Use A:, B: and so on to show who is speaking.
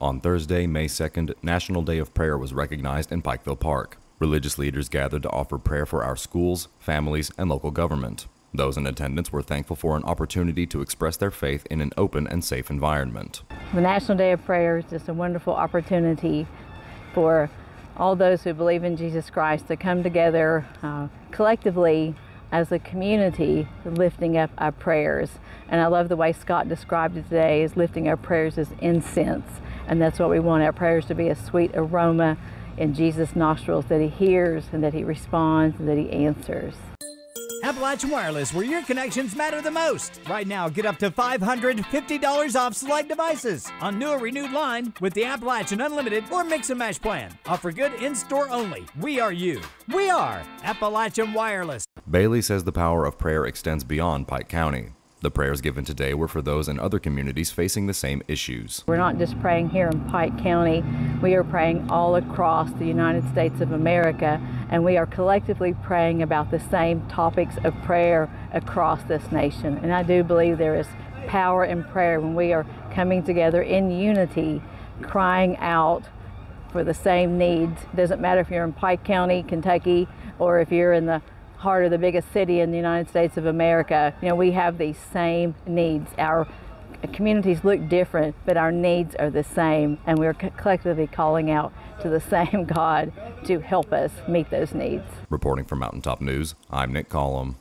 A: On Thursday, May 2nd, National Day of Prayer was recognized in Pikeville Park. Religious leaders gathered to offer prayer for our schools, families, and local government. Those in attendance were thankful for an opportunity to express their faith in an open and safe environment.
B: The National Day of Prayer is just a wonderful opportunity for all those who believe in Jesus Christ to come together uh, collectively as a community lifting up our prayers. And I love the way Scott described it today as lifting our prayers as incense. And that's what we want our prayers to be a sweet aroma in Jesus' nostrils that he hears and that he responds and that he answers.
C: Appalachian Wireless, where your connections matter the most. Right now, get up to $550 off select devices on new or renewed line with the Appalachian Unlimited or Mix and Match plan. Offer good in store only. We are you. We are Appalachian Wireless.
A: Bailey says the power of prayer extends beyond Pike County. The prayers given today were for those in other communities facing the same issues.
B: We're not just praying here in Pike County, we are praying all across the United States of America, and we are collectively praying about the same topics of prayer across this nation. And I do believe there is power in prayer when we are coming together in unity, crying out for the same needs. Doesn't matter if you're in Pike County, Kentucky, or if you're in the heart of the biggest city in the United States of America. You know, we have these same needs. Our communities look different, but our needs are the same, and we're collectively calling out to the same God to help us meet those needs.
A: Reporting for Mountaintop News, I'm Nick Collum.